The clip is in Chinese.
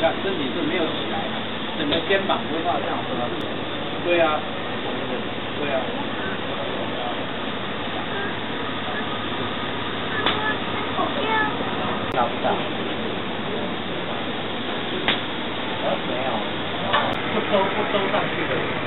看身体是没有起来的，整个肩膀都是这样子。对啊，对啊。找不到。不收不收上去的。